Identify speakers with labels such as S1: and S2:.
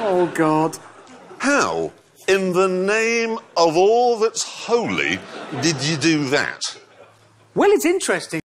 S1: Oh, God.
S2: How, in the name of all that's holy, did you do that?
S1: Well, it's interesting.